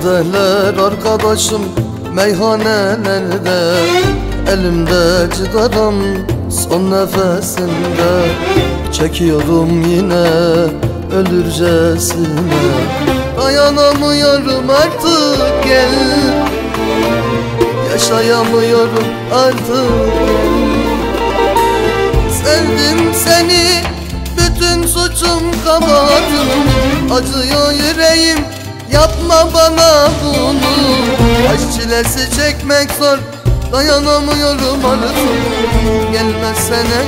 Geceler arkadaşım meyhanelerde Elimde cigaram son nefesinde Çekiyorum yine ölürcesine. Dayanamıyorum artık gel. Yaşayamıyorum artık Sevdim seni bütün suçum kabahatım Acıyor yüreğim yapma bana bunu. Aşk çilesi çekmek zor. Dayanamıyorum artık. Gelmezsene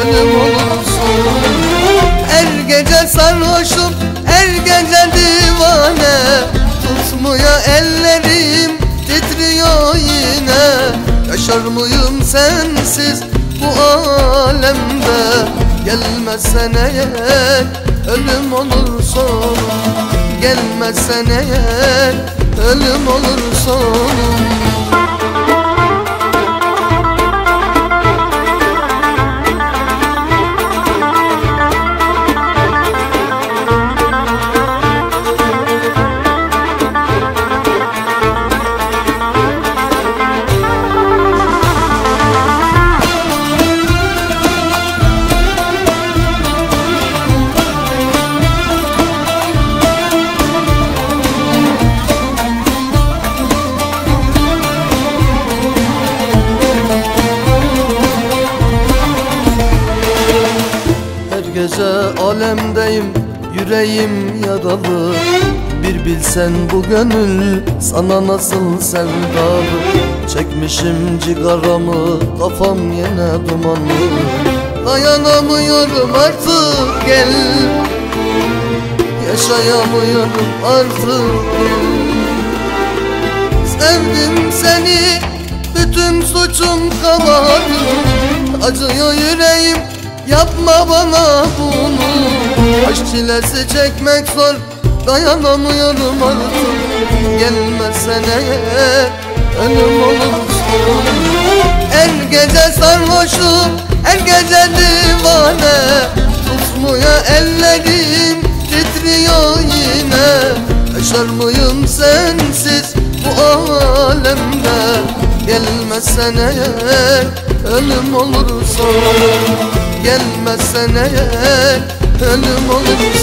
ölüm olursun. Her gece sarhoşum her gece divane. Tutmuyor ellerim titriyor yine. Yaşar mıyım sensiz bu alemde? Gelmezsen eğer ölüm olur sonum Gelmezsen eğer ölüm olur sonum gece alemdeyim yüreğim yaralı. Bir bilsen bu gönül sana nasıl sevdalı. Çekmişim cigaramı kafam yine dumanlı. Dayanamıyorum artık gel. Yaşayamıyorum artık Sevdim seni bütün suçum kabahatım Acıyor yüreğim yapma bana bunu. Aşk çilesi çekmek zor. Dayanamıyorum artık. Gelmezsen eğer ölüm olursun Her gece sarhoşum her gece divane. Tutmuyor ellerim titriyor yine. Yaşar mıyım sensiz bu alemde Gelmezsen eğer ölüm Gelmezsen eğer ölüm olursun